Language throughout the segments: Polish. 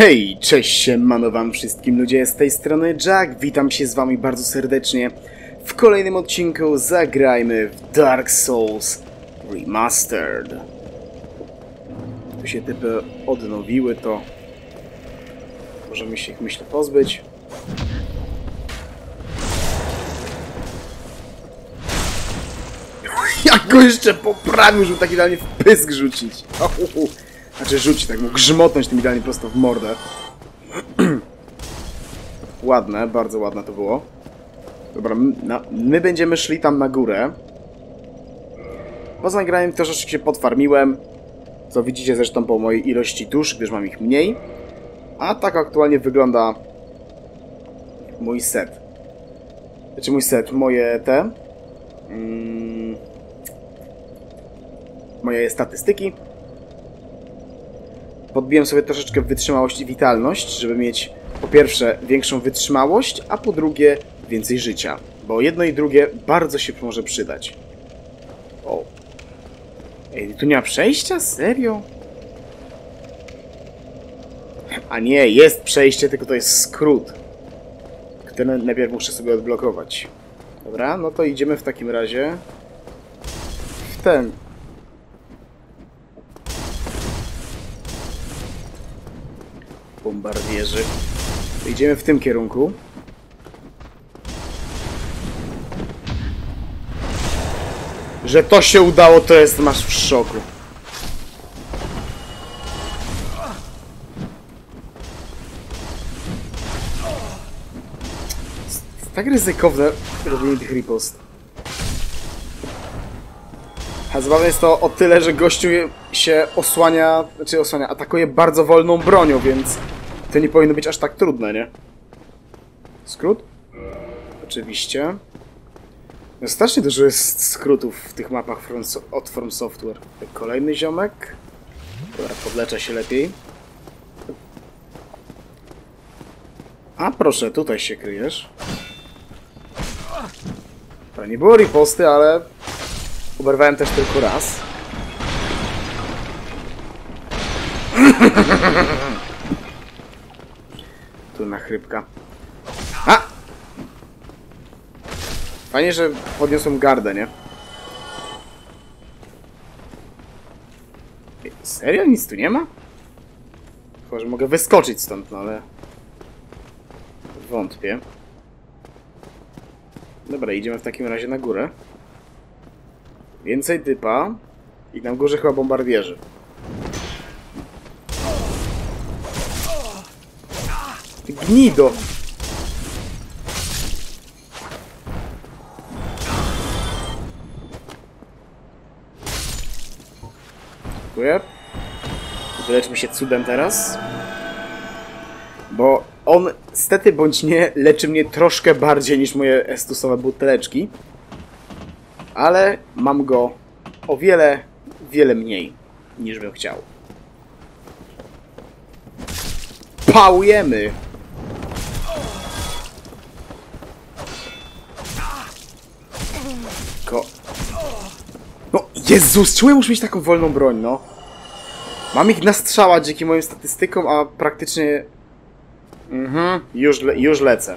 Hej, cześć siemano wam wszystkim ludzie, z tej strony Jack, witam się z wami bardzo serdecznie. W kolejnym odcinku zagrajmy w Dark Souls Remastered. Tu się typy odnowiły, to możemy się ich myślę pozbyć. Jak go jeszcze poprawił, żeby tak idealnie w pysk rzucić. Uhu. Znaczy rzucić, tak mógł grzmotnąć tym idealnie prosto w mordę. ładne, bardzo ładne to było. Dobra, my, będziemy szli tam na górę. Poza nagraniem troszeczkę się podfarmiłem. Co widzicie zresztą po mojej ilości dusz, gdyż mam ich mniej. A tak aktualnie wygląda mój set. Znaczy mój set, moje te... Mm, moje statystyki. Podbiłem sobie troszeczkę wytrzymałość i witalność, żeby mieć po pierwsze większą wytrzymałość, a po drugie więcej życia. Bo jedno i drugie bardzo się może przydać. O. Ej, tu nie ma przejścia? Serio? A nie, jest przejście, tylko to jest skrót. Który najpierw muszę sobie odblokować. Dobra, no to idziemy w takim razie w ten bombardierzy. Idziemy w tym kierunku. Że to się udało, to jest masz w szoku. Tak ryzykowne robienie tych ripost. A zabawne jest to o tyle, że gościu się osłania, znaczy osłania, atakuje bardzo wolną bronią, więc to nie powinno być aż tak trudne, nie? Skrót? Oczywiście. No strasznie dużo jest skrótów w tych mapach from, od From Software. Kolejny ziomek. Dobra, podleczę się lepiej. A proszę, tutaj się kryjesz. To nie było riposty, ale Uberwałem też tylko raz. Tu na chrypka. A! Fajnie, że podniosłem gardę, nie? Serio? Nic tu nie ma? Chyba, że mogę wyskoczyć stąd, no ale... Wątpię. Dobra, idziemy w takim razie na górę. Więcej typa i na górze chyba bombardierzy. Ty gnido! Dziękuję. Wyleczmy się cudem teraz. Bo on, stety bądź nie, leczy mnie troszkę bardziej niż moje estusowe buteleczki ale mam go o wiele, wiele mniej niż bym chciał. Pałujemy! No, Jezus, czemu muszę mieć taką wolną broń, no? Mam ich na strzała dzięki moim statystykom, a praktycznie... Mhm, już, le już lecę.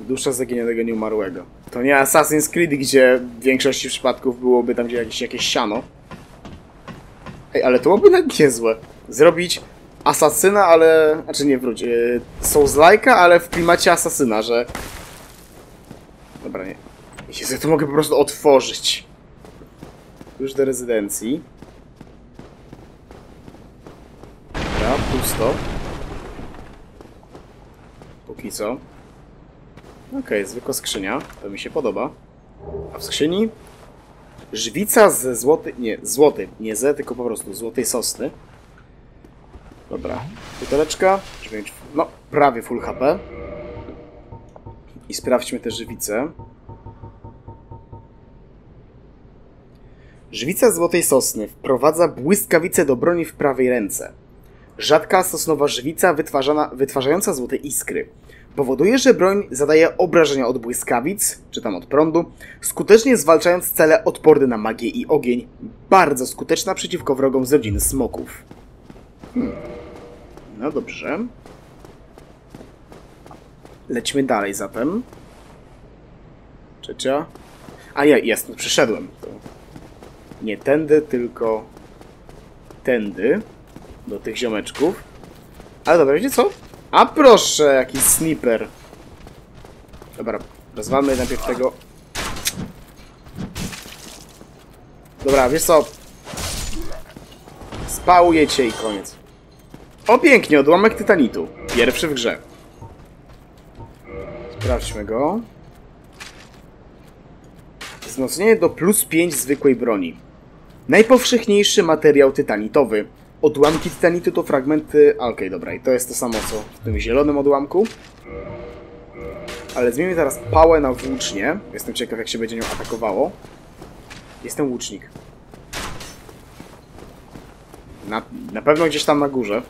Dusza zaginionego nieumarłego. To nie Assassin's Creed, gdzie w większości przypadków byłoby tam gdzie jakieś, jakieś siano. Ej, ale to byłoby nawet niezłe. Zrobić asasyna, ale... Znaczy nie, wróć. Yy, Souls-like'a, ale w klimacie asasyna, że... Dobra, nie. Jezu, to mogę po prostu otworzyć. Już do rezydencji. Dobra, pusto. Póki co. Okej, okay, zwykła skrzynia. To mi się podoba. A w skrzyni żwica ze złoty... Nie, złoty. Nie ze, tylko po prostu złotej sosny. Dobra. Buteleczka. No, prawie full HP. I sprawdźmy te żywice. Żwica złotej sosny wprowadza błyskawice do broni w prawej ręce. Rzadka sosnowa żywica wytwarzająca złote iskry. Powoduje, że broń zadaje obrażenia od błyskawic, czy tam od prądu, skutecznie zwalczając cele odporne na magię i ogień. Bardzo skuteczna przeciwko wrogom z rodziny smoków. Hmm. No dobrze. Lećmy dalej zatem. Trzecia. A nie, jest, przyszedłem. To nie tędy, tylko tędy. Do tych ziomeczków. Ale dobra, wiecie co? A proszę, jakiś sniper. Dobra, rozwalmy najpierw tego. Dobra, wiesz co? Spałuję cię i koniec. O, pięknie, odłamek tytanitu. Pierwszy w grze. Sprawdźmy go. Wzmocnienie do plus 5 zwykłej broni. Najpowszechniejszy materiał tytanitowy. Odłamki tytanitu to fragmenty... Okej, dobra, i to jest to samo co w tym zielonym odłamku. Ale zmienimy teraz pałę na włócznie. Jestem ciekaw, jak się będzie nią atakowało. Jestem łucznik. Na, na pewno gdzieś tam na górze.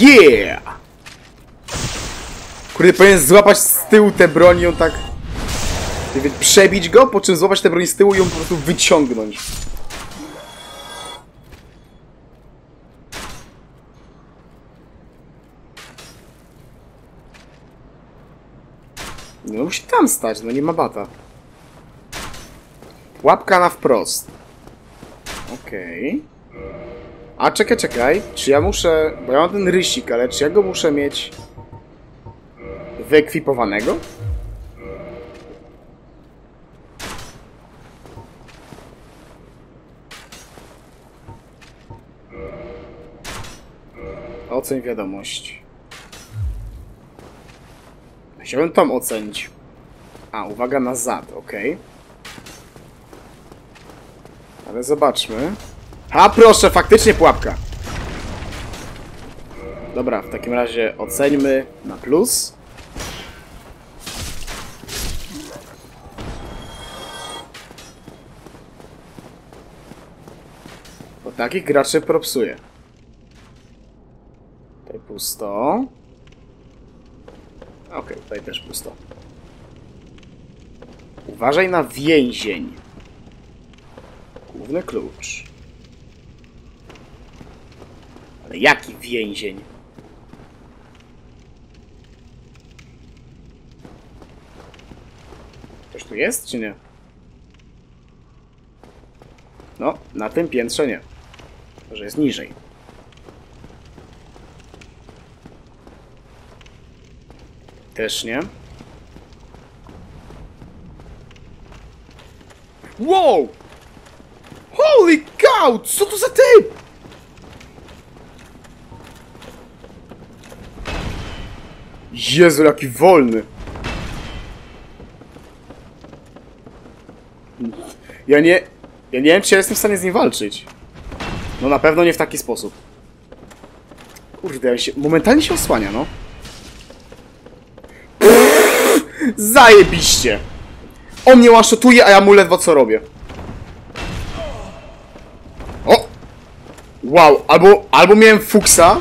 Yeah! Kurde, powinien złapać z tyłu tę broń tak... wiem, Przebić go, po czym złapać tę broń z tyłu i ją po prostu wyciągnąć. No musi tam stać, no nie ma bata. Łapka na wprost. Okej. A czekaj, czekaj. Czy ja muszę... Bo ja mam ten rysik, ale czy ja go muszę mieć... Wyekwipowanego? Oceń wiadomość. Chciałbym tam ocenić. A, uwaga na zad, ok. Ale zobaczmy. A proszę, faktycznie pułapka. Dobra, w takim razie oceńmy na plus. Bo takich graczy propsuje. Pusto. Okej, tutaj też pusto. Uważaj na więzień. Główny klucz. Ale jaki więzień? Ktoś tu jest, czy nie? No, na tym piętrze nie. Może jest niżej. Też nie. Wow! Holy cow! Co to za typ? Jezu, jaki wolny. Ja nie... Ja nie wiem, czy ja jestem w stanie z nim walczyć. No na pewno nie w taki sposób. Kurde, się... momentalnie się osłania, no. Zajebiście! On mnie łaszotuje, a ja mu ledwo co robię. O! Wow, albo, albo miałem fuksa,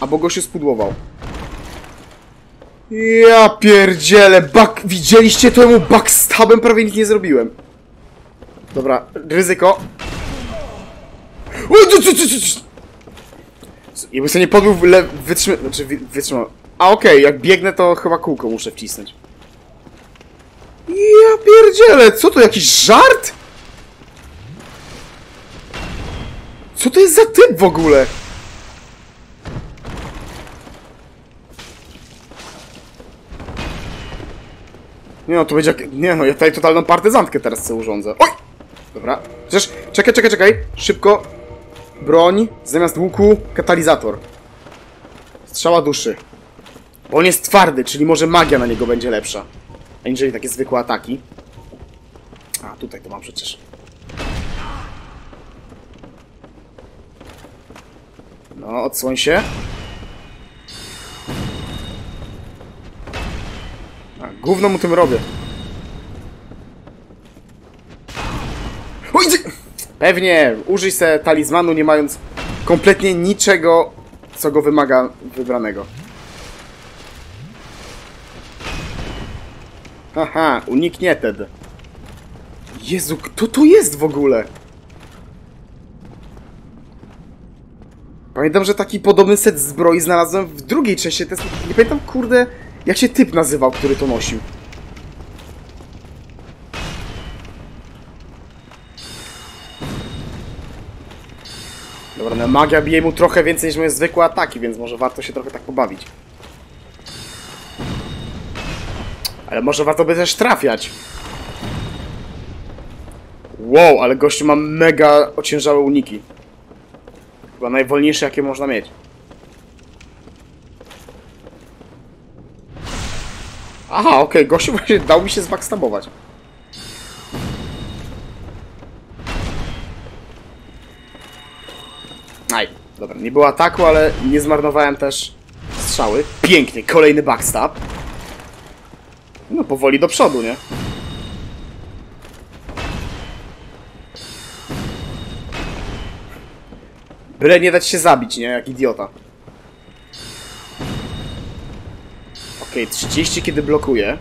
albo go się spudłował. Ja pierdzielę, bak... Widzieliście to mu backstabem prawie nic nie zrobiłem. Dobra, ryzyko. Jakby sobie nie podbił, le... wytrzymał... Znaczy, wy- wytrzymał... A okej, jak biegnę, to chyba kółko muszę wcisnąć. Ja pierdzielę, co to, jakiś żart? Co to jest za typ w ogóle? Nie no, to będzie jak... Nie no, ja tutaj totalną partyzantkę teraz sobie urządzę. Oj! Dobra. Przecież... Czekaj, czekaj, czekaj. Szybko. Broń. Zamiast łuku, katalizator. Strzała duszy. Bo on jest twardy, czyli może magia na niego będzie lepsza. Aniżeli takie zwykłe ataki. A, tutaj to mam przecież. No, odsłoń się. A, gówno mu tym robię. Pewnie, użyj se talizmanu, nie mając kompletnie niczego, co go wymaga wybranego. Haha, uniknięted. Jezu, kto to jest w ogóle? Pamiętam, że taki podobny set zbroi znalazłem w drugiej części. To jest, nie pamiętam, kurde, jak się typ nazywał, który to nosił. Dobra, no magia bije mu trochę więcej niż moje zwykłe ataki, więc może warto się trochę tak pobawić. Ale może warto by też trafiać. Wow, ale gościu ma mega ociężałe uniki. Chyba najwolniejsze, jakie można mieć. Aha, okej, gościu właśnie dał mi się zbackstabować. Aj, dobra, nie było ataku, ale nie zmarnowałem też strzały. Pięknie, kolejny backstab. No, powoli do przodu, nie? Byle nie dać się zabić, nie? Jak idiota. Okej, okay, 30 kiedy blokuje.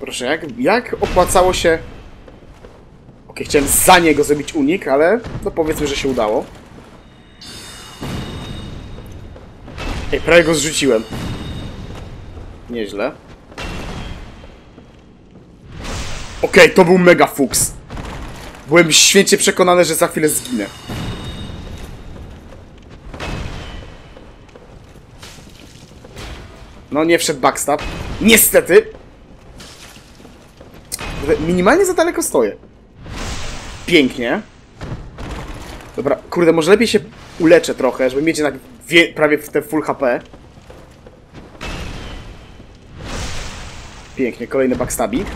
Proszę, jak, jak opłacało się... Okej, okay, chciałem za niego zrobić unik, ale no powiedzmy, że się udało. Ej, prawie go zrzuciłem. Nieźle. Okej, okay, to był mega fuks. Byłem święcie przekonany, że za chwilę zginę. No, nie wszedł backstab. Niestety! Minimalnie za daleko stoję. Pięknie. Dobra, kurde, może lepiej się uleczę trochę, żeby mieć jednak prawie w te full HP. Pięknie, kolejny backstabik.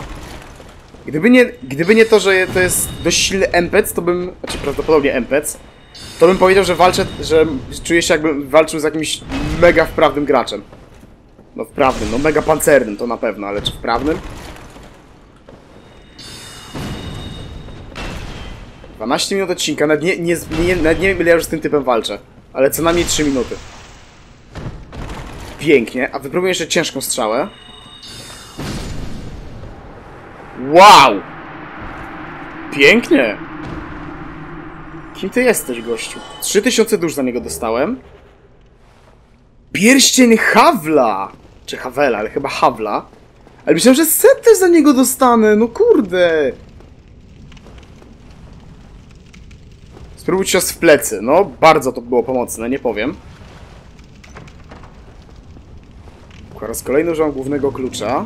Gdyby nie, gdyby nie to, że to jest dość silny MPC, to bym, znaczy prawdopodobnie MPC, to bym powiedział, że walczę, że czuję się jakbym walczył z jakimś mega wprawnym graczem. No wprawnym, no mega pancernym to na pewno, ale czy wprawnym? 12 minut odcinka, nawet nie, nie, nie, nawet nie wiem ile ja już z tym typem walczę. Ale co najmniej 3 minuty. Pięknie, a wypróbuję jeszcze ciężką strzałę. Wow! Pięknie! Kim ty jesteś, gościu? 3000 dusz za niego dostałem. Pierścień Hawla! Czy Hawela, ale chyba Hawla. Ale myślałem, że set też za niego dostanę, no kurde! Spróbuj cios w plecy. No, bardzo to było pomocne, nie powiem. Po raz kolejny używam głównego klucza.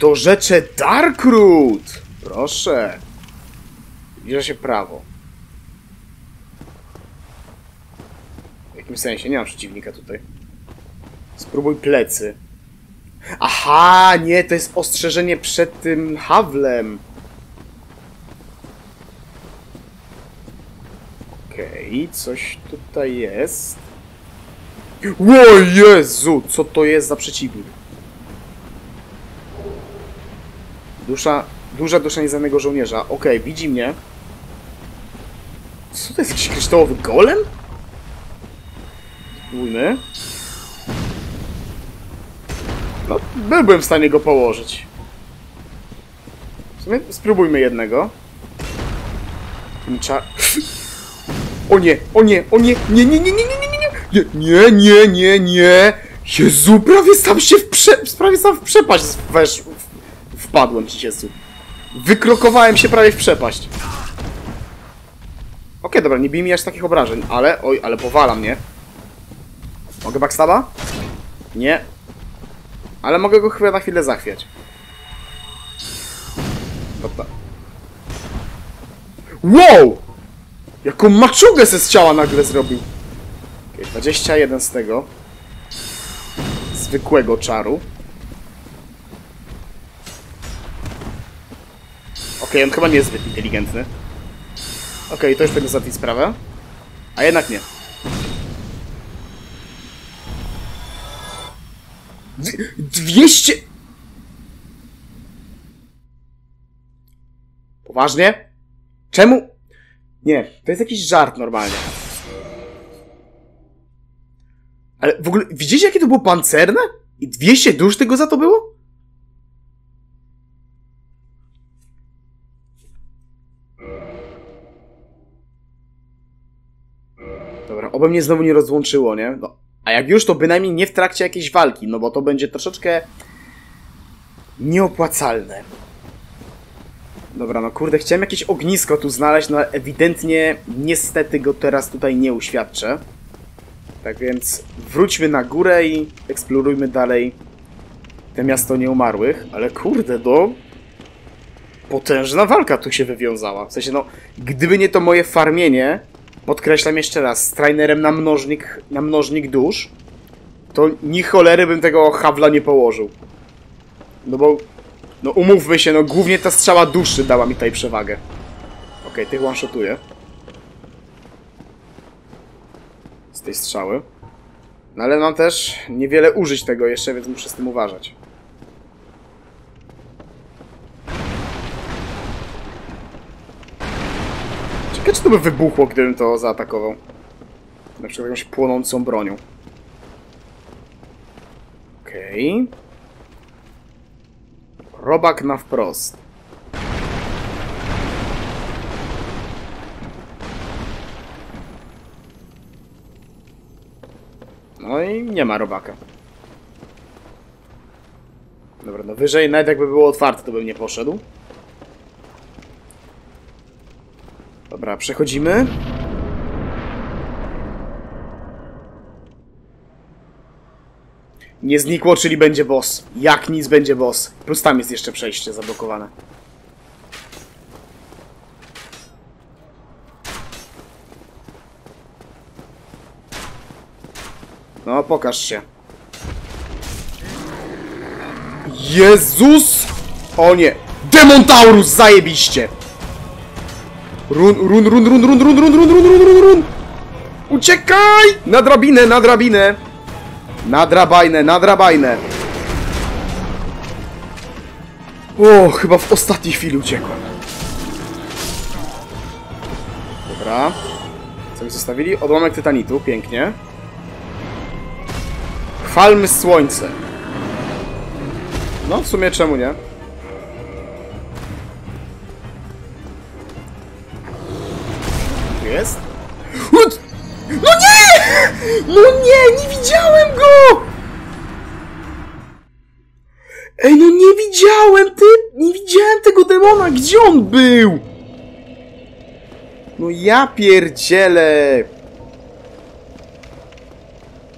To rzecze Darkroot! Proszę. Bierze się prawo. W jakim sensie? Nie mam przeciwnika tutaj. Spróbuj plecy. Aha, nie, to jest ostrzeżenie przed tym hawlem. Okej, okay, coś tutaj jest. O Jezu, co to jest za przeciwnik? Dusza, duża dusza nieznanego żołnierza. Okej, okay, widzi mnie. Co to jest, jakiś kryształowy golem? Spróbujmy. No, byłbym w stanie go położyć. W sumie spróbujmy jednego. Czar... O nie, o nie, o nie, nie, nie, nie, nie, nie, nie, nie, nie, nie, nie, nie, Jezu, prawie sam się w prze... prawie sam w przepaść wesz... Wpadłem, Jezu. Wykrokowałem się prawie w przepaść. Okej, okay, dobra, nie bij mi aż takich obrażeń, ale, oj, ale powala mnie. Mogę backstaba? Nie. Ale mogę go chyba na chwilę zachwiać. Dobra. Wow! Jaką maczugę ze z ciała nagle zrobił. Okay, 21 z tego. Zwykłego czaru. Okay, on chyba nie jest zbyt inteligentny. Okej, okay, to już tego załatwić sprawę. A jednak nie. Dwieście... Poważnie? Czemu? Nie, to jest jakiś żart normalnie. Ale w ogóle, widzicie jakie to było pancerne? I 200 dusz tego za to było? Oby mnie znowu nie rozłączyło, nie? No, a jak już, to bynajmniej nie w trakcie jakiejś walki, no bo to będzie troszeczkę nieopłacalne. Dobra, no kurde, chciałem jakieś ognisko tu znaleźć, no ale ewidentnie niestety go teraz tutaj nie uświadczę. Tak więc wróćmy na górę i eksplorujmy dalej te miasto nieumarłych. Ale kurde, do... Potężna walka tu się wywiązała. W sensie, no, gdyby nie to moje farmienie, podkreślam jeszcze raz, z trainerem na mnożnik, na mnożnik dusz, to ni cholery bym tego hawla nie położył. No bo, no umówmy się, no głównie ta strzała duszy dała mi tutaj przewagę. Okej, okay, tych one-shotuję. Z tej strzały. No ale mam też niewiele użyć tego jeszcze, więc muszę z tym uważać. Ciekawe, czy to by wybuchło, gdybym to zaatakował. Na przykład jakąś płonącą bronią. Okej. Okay. Robak na wprost. No i nie ma robaka. Dobra, no wyżej nawet jakby było otwarte, to bym nie poszedł. Dobra, przechodzimy. Nie znikło, czyli będzie boss. Jak nic będzie boss. Plus tam jest jeszcze przejście zablokowane. No, pokaż się. Jezus! O nie! Demontaurus, zajebiście! Run, run, run, run, run, run, run, run, run, run, run, run! Uciekaj! Na drabinę, na drabinę! Na drabajnę, na drabajnę! O, chyba w ostatniej chwili uciekłem. Dobra. Co mi zostawili? Odłamek tytanitu, pięknie. Chwalmy słońce. No, w sumie czemu nie? Demona, gdzie on był? No ja pierdzielę!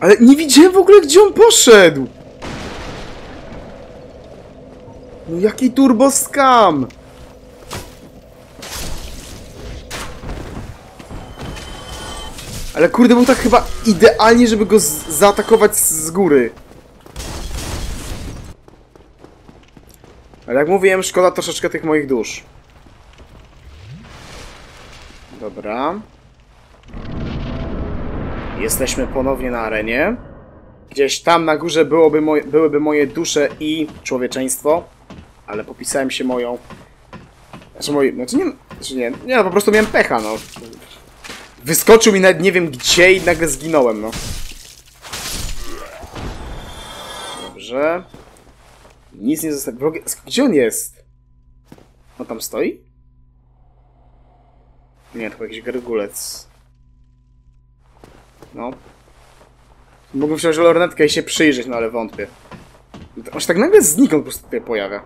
Ale nie widziałem w ogóle, gdzie on poszedł! No jaki turbo scam! Ale kurde, był tak chyba idealnie, żeby go zaatakować z góry. Ale jak mówiłem, szkoda troszeczkę tych moich dusz. Dobra. Jesteśmy ponownie na arenie. Gdzieś tam na górze byłoby moje, byłyby moje dusze i człowieczeństwo. Ale popisałem się moją... Znaczy moi... Znaczy nie... Znaczy nie, nie no po prostu miałem pecha, no. Wyskoczył mi nawet nie wiem gdzie i nagle zginąłem, no. Dobrze. Nic nie zostało. Gdzie on jest? On tam stoi? Nie, to jakiś gargulec. No. Mógłbym wziąć lornetkę i się przyjrzeć, no ale wątpię. On się tak nagle znikąd po prostu tutaj pojawia.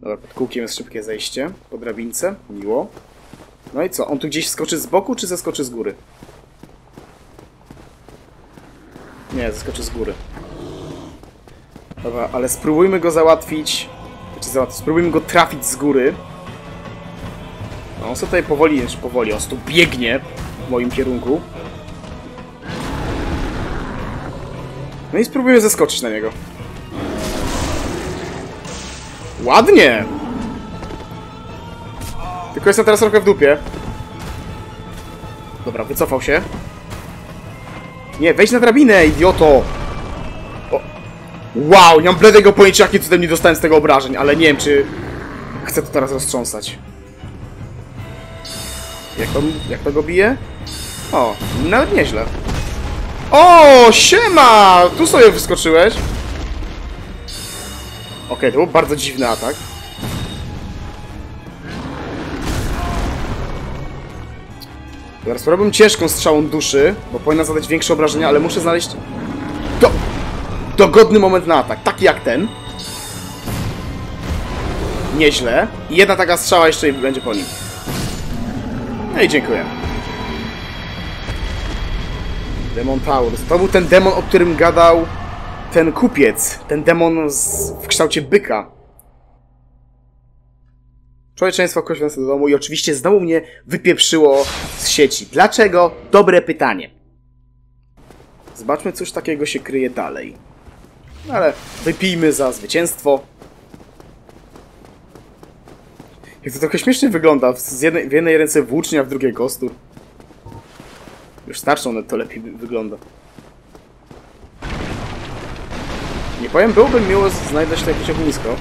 Dobra, pod kółkiem jest szybkie zejście. Po drabince. Miło. No i co? On tu gdzieś skoczy z boku, czy zeskoczy z góry? Nie, zeskoczy z góry. Dobra, ale spróbujmy go załatwić. Znaczy załatwić, spróbujmy go trafić z góry. No, on sobie tutaj powoli, znaczy powoli, on tu biegnie w moim kierunku. No i spróbujmy zeskoczyć na niego. Ładnie! Tylko jestem teraz trochę w dupie. Dobra, wycofał się. Nie, wejdź na drabinę, idioto! Wow, nie mam bledego pojęcia, jakie cudem nie dostałem z tego obrażeń, ale nie wiem, czy chcę to teraz roztrząsać. Jak to, jak to go bije? O, nawet nieźle. O, siema! Tu sobie wyskoczyłeś. Okay, to był bardzo dziwny atak. Dobra, spróbowałbym ciężką strzałą duszy, bo powinna zadać większe obrażenia, ale muszę znaleźć do... dogodny moment na atak, taki jak ten. Nieźle. Jedna taka strzała jeszcze i będzie po nim. No i dziękuję. Demon Taurus. To był ten demon, o którym gadał ten kupiec. Ten demon z... w kształcie byka. Człowieczeństwo koświące do domu i oczywiście znowu mnie wypieprzyło z sieci. Dlaczego? Dobre pytanie. Zobaczmy, cóż takiego się kryje dalej. No ale wypijmy za zwycięstwo. Jak to trochę śmiesznie wygląda. Z jednej, w jednej ręce włócznia, w drugiej kostur. Już starszą to lepiej wy- wygląda. Nie powiem, byłoby miło znajdować tu jakieś ognisko.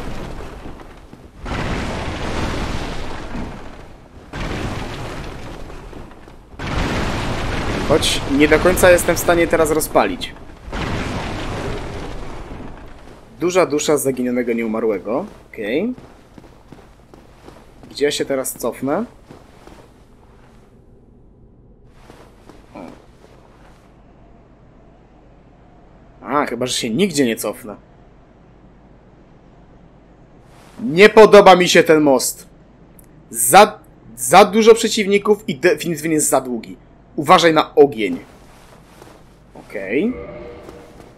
Choć nie do końca jestem w stanie teraz rozpalić. Duża dusza zaginionego nieumarłego. Okej. Gdzie ja się teraz cofnę? O. A, chyba, że się nigdzie nie cofnę. Nie podoba mi się ten most. Za, za dużo przeciwników i definitywnie jest za długi. Uważaj na ogień. Okej.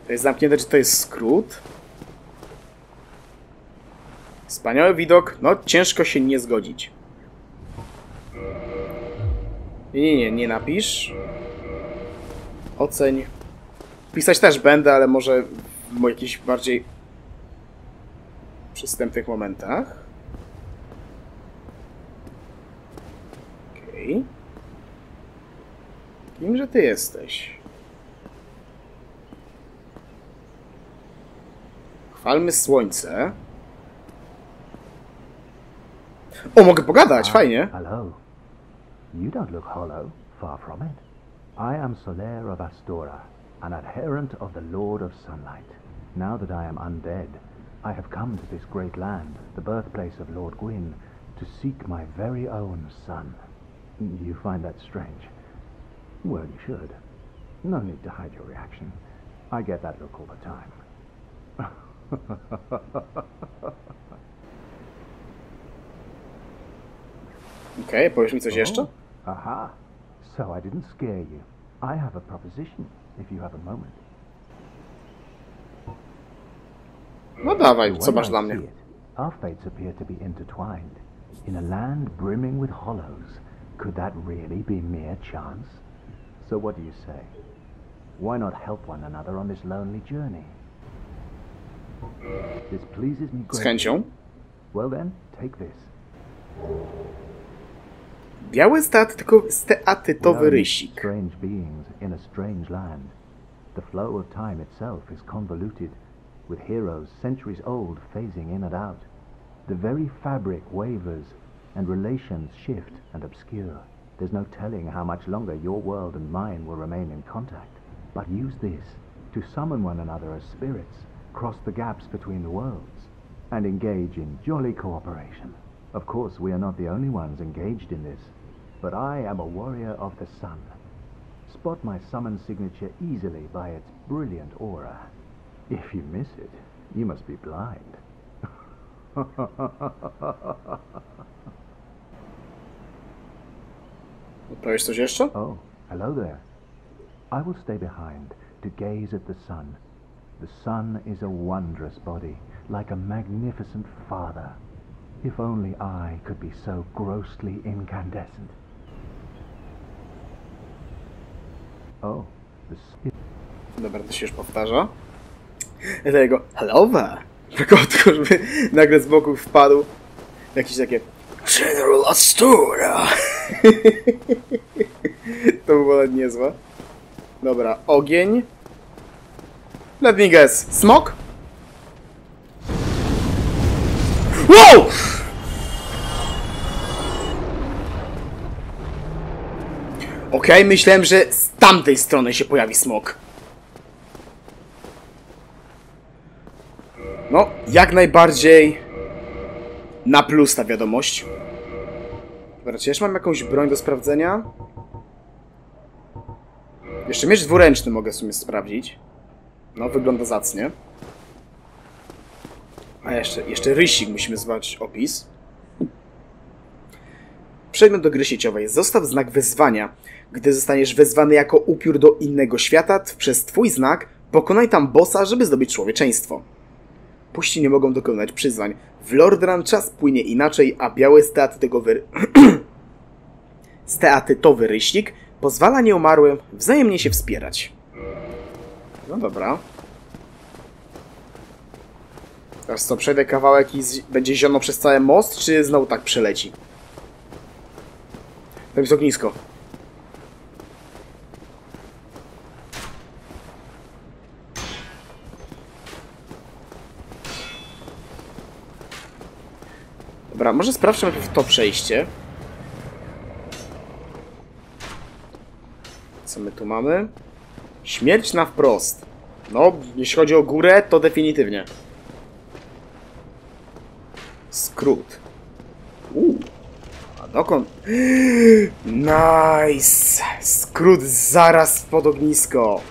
To jest zamknięte, czy to jest skrót? Wspaniały widok. No, ciężko się nie zgodzić. Nie, nie, nie, napisz. Oceń. Pisać też będę, ale może w jakichś bardziej przystępnych momentach. Okej. Okay. Kimże ty jesteś? Chwalmy słońce. O, mogę pogadać, ah, fajnie. Hello. You don't look hollow, far from it. I am Solaire of Astora, an adherent of the Lord of Sunlight. Now that I am undead, I have come to this great land, the birthplace of Lord Gwyn, to seek my very own son. You find that strange? Well, you should. No need to hide your reaction. I get that look all the time. Okej, okay, powiesz mi coś oh. jeszcze? Oh, aha. So I didn't scare you. I have a proposition, if you have a moment. No dawaj, co masz dla mnie? Our fates appear to be intertwined. In a land brimming with hollows, could that really be mere chance? So what do you say? Why not help one another on this lonely journey? This pleases me Z greatly. chęcią. Well then, take this. Biały steatytowy rysik. Strange beings in a strange land. The flow of time itself is convoluted, with heroes centuries old phasing in and out. The very fabric wavers, and relations shift and obscure. There's no telling how much longer your world and mine will remain in contact. But use this to summon one another as spirits, cross the gaps between the worlds, and engage in jolly cooperation. Of course, we are not the only ones engaged in this, but I am a warrior of the sun. Spot my summon signature easily by its brilliant aura. If you miss it, you must be blind. Powiesz coś jeszcze? Oh, hello there. I will stay behind to gaze at the sun. The sun is a wondrous body, like a magnificent father. If only I could be so grossly incandescent. Oh, the s- Dobra, to się już powtarza. Jego hello there. Tylko tylko żeby nagle z boku wpadł jakieś takie General Astura. to by było niezłe. Dobra, ogień. Let me guess. Smok? Wow! Okej, myślałem, że z tamtej strony się pojawi smok. No, jak najbardziej na plus ta wiadomość. Dobra, czy jeszcze mam jakąś broń do sprawdzenia? Jeszcze miecz dwuręczny mogę w sumie sprawdzić. No, wygląda zacnie. A jeszcze, jeszcze rysik musimy zobaczyć opis. Przedmiot do gry sieciowej. Zostaw znak wezwania. Gdy zostaniesz wezwany jako upiór do innego świata, przez twój znak pokonaj tam bossa, żeby zdobyć człowieczeństwo. Puści nie mogą dokonać przyzwań. W Lordran czas płynie inaczej, a biały steatytowy, steatytowy ryśnik pozwala nieumarłym wzajemnie się wspierać. No dobra. Teraz co, przejdę kawałek i będzie ziono przez cały most, czy znowu tak przeleci? Tam jest ognisko. Dobra, może sprawdźmy najpierw to przejście. Co my tu mamy? Śmierć na wprost. No, jeśli chodzi o górę, to definitywnie. Skrót. A dokąd? Nice! Skrót zaraz pod ognisko.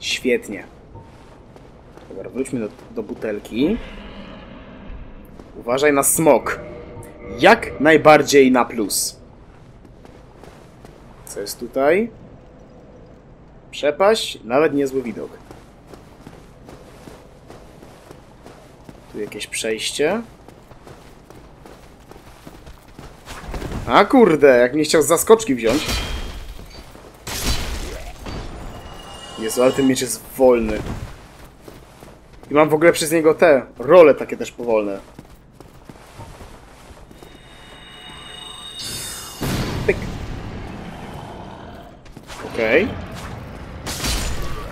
Świetnie. Dobra, wróćmy do, do butelki. Uważaj na smok. Jak najbardziej na plus. Co jest tutaj? Przepaść, nawet niezły widok. Tu jakieś przejście. A kurde, jak nie chciał z zaskoczki wziąć. Jezu, ale ten miecz jest wolny. I mam w ogóle przez niego te role takie też powolne. Pyk. Okej.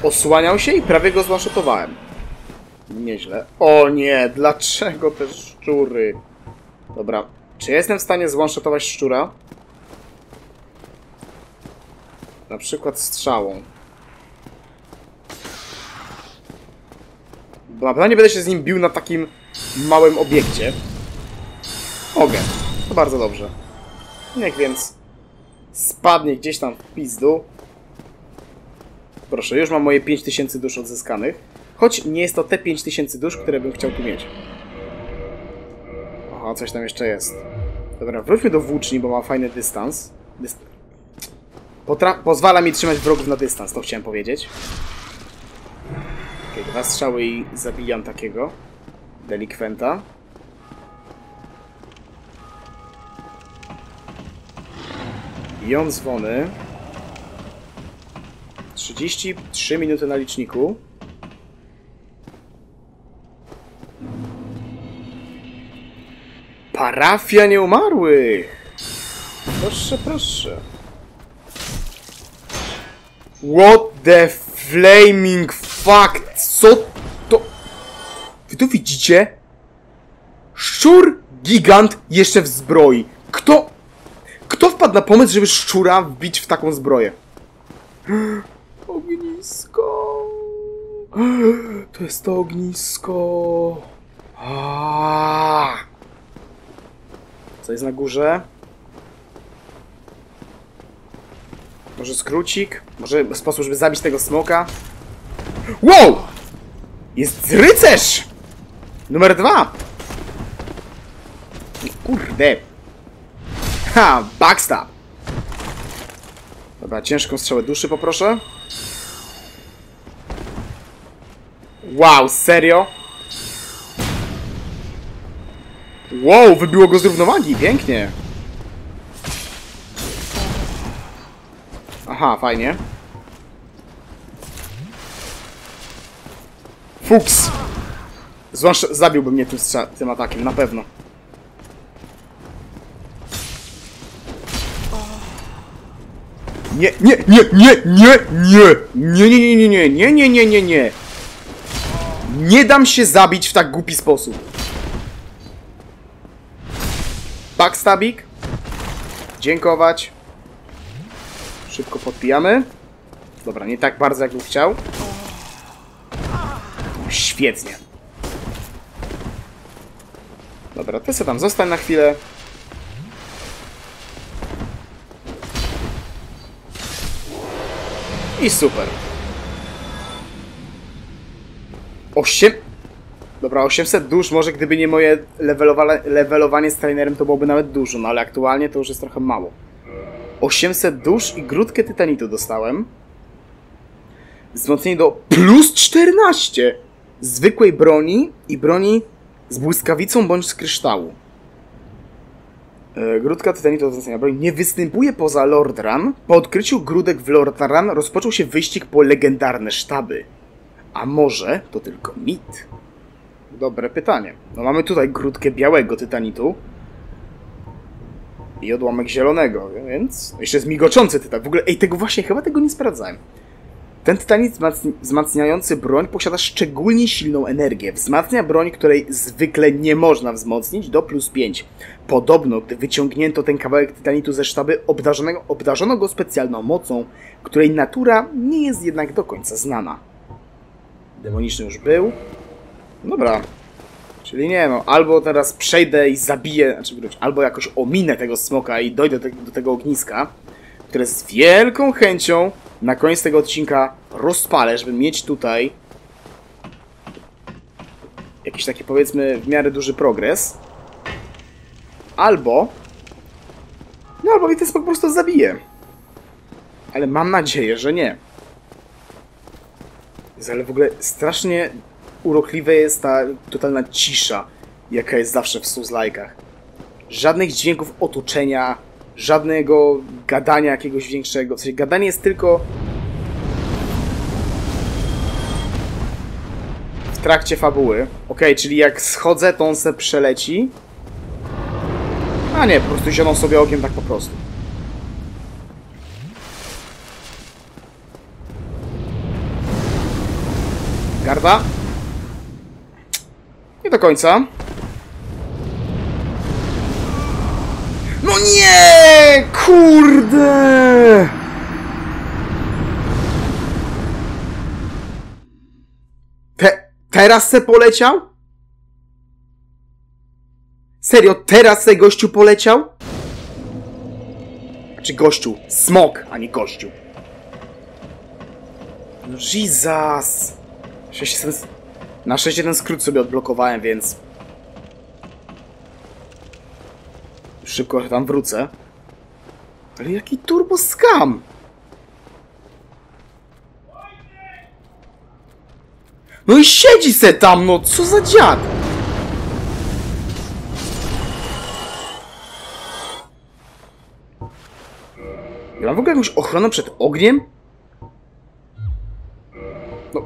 Osłaniał się i prawie go zwanshotowałem. Nieźle. O nie, dlaczego te szczury? Dobra, czy ja jestem w stanie zwanshotować szczura? Na przykład strzałą. Bo na pewno nie będę się z nim bił na takim małym obiekcie. Mogę. To bardzo dobrze. Niech więc spadnie gdzieś tam w pizdu. Proszę, już mam moje 5000 dusz odzyskanych. Choć nie jest to te 5000 dusz, które bym chciał tu mieć. Aha, coś tam jeszcze jest. Dobra, wróćmy do włóczni, bo ma fajny dystans. Dyst Potra pozwala mi trzymać wrogów na dystans, to chciałem powiedzieć. Okay, dwa strzały i zabijam takiego delikwenta. Biją dzwony. 33 minuty na liczniku. Parafia nieumarłych! Proszę, proszę. What the flaming fuck? Co to? Wy to widzicie? Szczur gigant jeszcze w zbroi. Kto... Kto wpadł na pomysł, żeby szczura wbić w taką zbroję? Ognisko. To jest to ognisko. Aaaa. Co jest na górze? Może skrócik? Może sposób, żeby zabić tego smoka? Wow! Jest rycerz! Numer dwa! Kurde! Ha! Backstab! Dobra, ciężką strzałę duszy poproszę. Wow, serio? Wow, wybiło go z równowagi, pięknie. Aha, fajnie. Fuks! Zwłaszcza zabiłby mnie tym, atakiem, na pewno. Nie, nie, nie, nie, nie, nie, nie, nie, nie, nie, nie, nie, nie, nie, nie. Nie dam się zabić w tak głupi sposób. Backstabik. Dziękować. Szybko podpijamy. Dobra, nie tak bardzo jakbym chciał. Świetnie. Dobra, ty sobie tam zostań na chwilę. I super. 8... Dobra, 800 dusz, może gdyby nie moje levelowa- levelowanie z trainerem, to byłoby nawet dużo, no ale aktualnie to już jest trochę mało. 800 dusz i grudkę tytanitu dostałem. Wzmocnienie do plus 14 zwykłej broni i broni z błyskawicą bądź z kryształu. E, Grudka tytanitu wzmocnienia broni nie występuje poza Lordran. Po odkryciu grudek w Lordran rozpoczął się wyścig po legendarne sztaby. A może to tylko mit? Dobre pytanie. No mamy tutaj grudkę białego tytanitu i odłamek zielonego, więc jeszcze jest migoczący tytan. W ogóle, ej, tego właśnie, chyba tego nie sprawdzałem. Ten tytanit wzmacni- wzmacniający broń posiada szczególnie silną energię. Wzmacnia broń, której zwykle nie można wzmocnić do plus 5. Podobno, gdy wyciągnięto ten kawałek tytanitu ze sztaby, obdarzono go specjalną mocą, której natura nie jest jednak do końca znana. Demoniczny już był. Dobra. Czyli nie no, albo teraz przejdę i zabiję, znaczy wróć, albo jakoś ominę tego smoka i dojdę do, te, do tego ogniska, które z wielką chęcią na koniec tego odcinka rozpalę, żeby mieć tutaj jakiś taki powiedzmy w miarę duży progres. Albo no albo mi ten smok po prostu zabije. Ale mam nadzieję, że nie. Jezu, Ale w ogóle strasznie urokliwe jest ta totalna cisza, jaka jest zawsze w Souls-like'ach. Żadnych dźwięków otoczenia, żadnego gadania jakiegoś większego. W sensie gadanie jest tylko w trakcie fabuły. Okej, czyli jak schodzę, to on se przeleci. A nie, po prostu zioną sobie okiem tak po prostu. Garda? Nie do końca. No nie! Kurde! Te, teraz se poleciał? Serio, teraz se gościu poleciał? Czy gościu? Smok, a nie gościu. No Jesus! Szczęście ten... Na szczęście ten skrót sobie odblokowałem, więc... Szybko tam wrócę. Ale jaki turbo scam! No i siedzi se tam, no co za dziad! Ja mam w ogóle jakąś ochronę przed ogniem? No,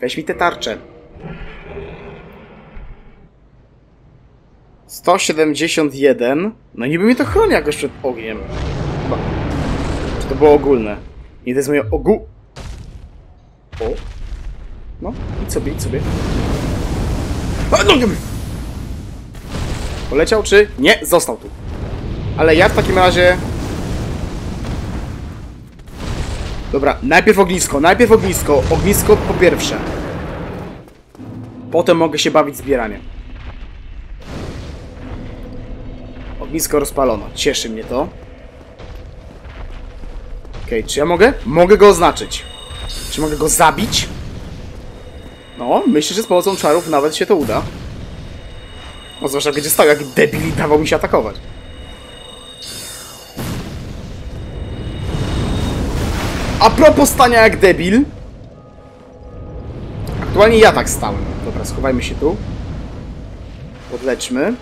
weź mi te tarcze. 171. No niby mnie to chroni jakoś przed ogniem. Chyba. Czy to było ogólne? Nie, to jest moje ogół... O. No, idź sobie, idź sobie. A, no. Poleciał czy? Nie, został tu. Ale ja w takim razie... Dobra, najpierw ognisko, najpierw ognisko. Ognisko po pierwsze. Potem mogę się bawić zbieraniem. Ognisko rozpalono. Cieszy mnie to. Okej, czy ja mogę? Mogę go oznaczyć. Czy mogę go zabić? No, myślę, że z pomocą czarów nawet się to uda. No zwłaszcza będzie stał jak debil dawał mi się atakować. A propos stania jak debil. Aktualnie ja tak stałem. Dobra, schowajmy się tu. Podlećmy.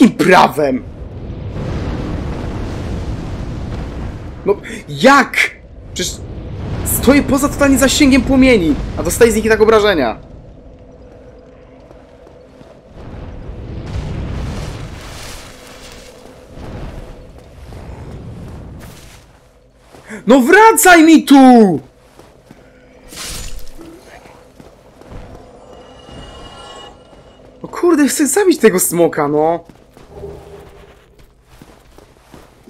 Jakim prawem? No, jak? Przecież stoję poza totalnie zasięgiem płomieni, a dostaję z nich i tak obrażenia. No wracaj mi tu! No kurde, chcę zabić tego smoka, no.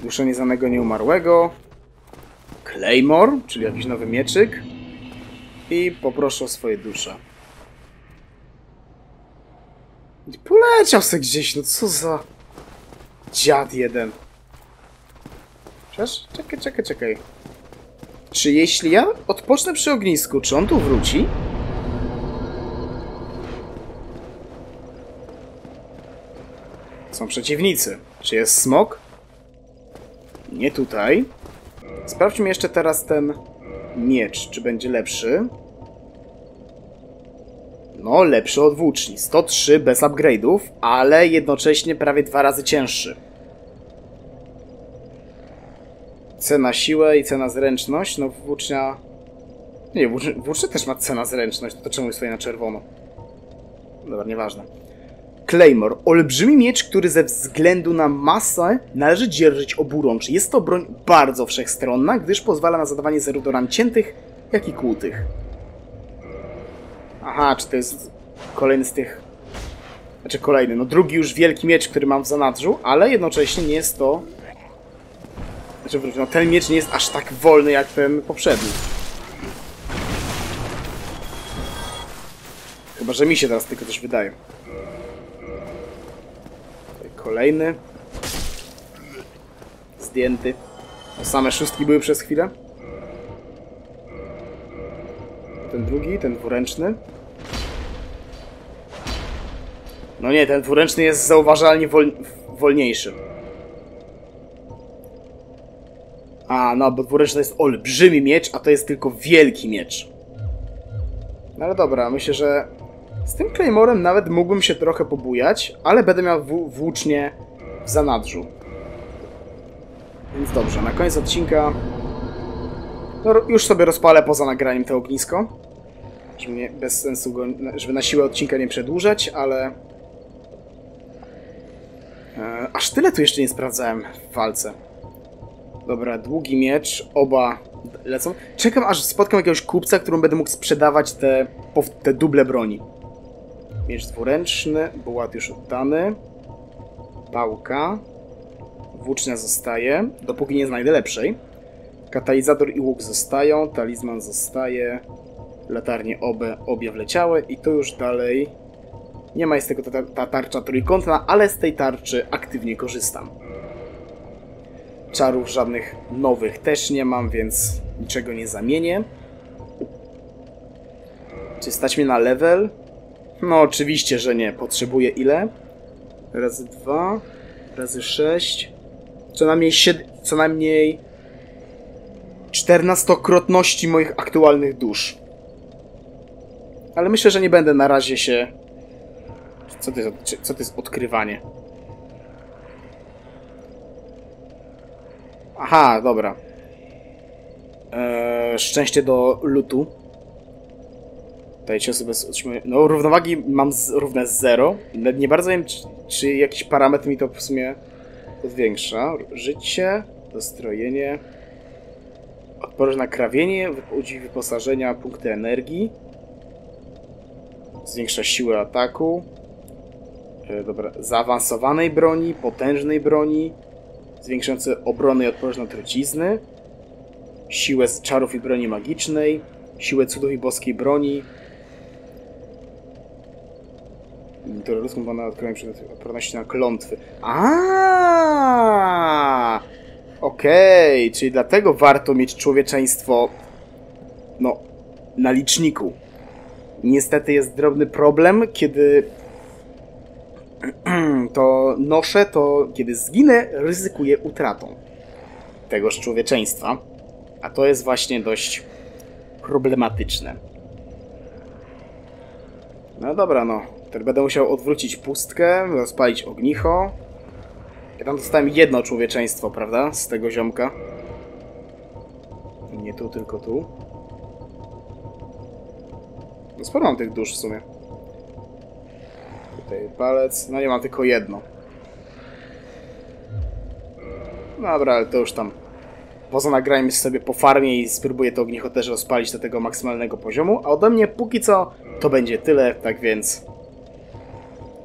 Duszenie znanego nieumarłego. Claymore, czyli jakiś nowy mieczyk. I poproszę o swoje dusze. Poleciał se gdzieś, no co za... Dziad jeden. Chociaż, czekaj, czekaj, czekaj. Czy jeśli ja odpocznę przy ognisku, czy on tu wróci? Są przeciwnicy. Czy jest smok? Nie tutaj. Sprawdźmy jeszcze teraz ten miecz, czy będzie lepszy. No, lepszy od włóczni. 103 bez upgrade'ów, ale jednocześnie prawie dwa razy cięższy. Cena siłę i cena zręczność. No, włócznia... Nie, włócznia, też ma cena zręczność. To czemu stoi na czerwono? Dobra, nieważne. Claymore. Olbrzymi miecz, który ze względu na masę należy dzierżyć oburącz. Jest to broń bardzo wszechstronna, gdyż pozwala na zadawanie zarówno ran ciętych, jak i kłutych. Aha, czy to jest kolejny z tych... Znaczy kolejny, no drugi już wielki miecz, który mam w zanadrzu, ale jednocześnie nie jest to... Znaczy, no ten miecz nie jest aż tak wolny jak ten poprzedni. Chyba, że mi się teraz tylko też wydaje. Kolejny. Zdjęty. To same szóstki były przez chwilę. Ten drugi, ten dwuręczny. No nie, ten dwuręczny jest zauważalnie wol wolniejszy. A, no, bo dwuręczny jest olbrzymi miecz, a to jest tylko wielki miecz. No ale dobra, myślę, że z tym Claymorem nawet mógłbym się trochę pobujać, ale będę miał włócznie w zanadrzu. Więc dobrze, na koniec odcinka no, już sobie rozpalę poza nagraniem to ognisko. Żeby nie, bez sensu go, żeby na siłę odcinka nie przedłużać, ale... E, aż tyle tu jeszcze nie sprawdzałem w walce. Dobra, długi miecz, oba lecą. Czekam aż spotkam jakiegoś kupca, którym będę mógł sprzedawać te, te duble broni. Miecz dwuręczny, bułat już oddany. Pałka. Włócznia zostaje, dopóki nie znajdę lepszej. Katalizator i łuk zostają, talizman zostaje. Latarnie obe, obie wleciały i tu już dalej nie ma jest tego ta, ta tarcza trójkątna, ale z tej tarczy aktywnie korzystam. Czarów żadnych nowych też nie mam, więc niczego nie zamienię. Czy stać na level? No oczywiście, że nie. Potrzebuję ile? Razy dwa, razy sześć. Co najmniej sied... co najmniej 14-krotności moich aktualnych dusz. Ale myślę, że nie będę na razie się... Co to jest, co to jest odkrywanie? Aha, dobra. Eee, szczęście do lutu. Tutaj ciosy bez. No, równowagi mam z, równe z 0. Nie bardzo wiem, czy, czy jakiś parametr mi to w sumie zwiększa. Życie, dostrojenie, odporność na krawienie, udział wyposażenia, punkty energii. Zwiększa siłę ataku. E, dobra, zaawansowanej broni, potężnej broni, zwiększający obronę i odporność na trucizny, siłę z czarów i broni magicznej, siłę cudów i boskiej broni, terroryzmu pana odkryłem przed odporności na klątwy. A, Okej, czyli dlatego warto mieć człowieczeństwo no, na liczniku. Niestety jest drobny problem, kiedy to noszę, to kiedy zginę, ryzykuję utratą tegoż człowieczeństwa. A to jest właśnie dość problematyczne. No dobra, no. Teraz będę musiał odwrócić pustkę, rozpalić ognicho. Ja tam dostałem jedno człowieczeństwo, prawda? Z tego ziomka. Nie tu, tylko tu. No sporo mam tych dusz w sumie. Tutaj palec. No nie mam tylko jedno. Dobra, ale to już tam. Poza nagraniem sobie po farmie i spróbuję to ognicho też rozpalić do tego maksymalnego poziomu. A ode mnie póki co to będzie tyle, tak więc.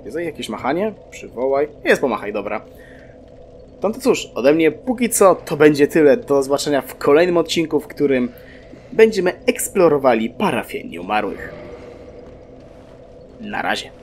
Jest jakieś machanie? Przywołaj. Jest pomachaj, dobra. No to cóż, ode mnie póki co to będzie tyle. Do zobaczenia w kolejnym odcinku, w którym będziemy eksplorowali parafię nieumarłych. Na razie.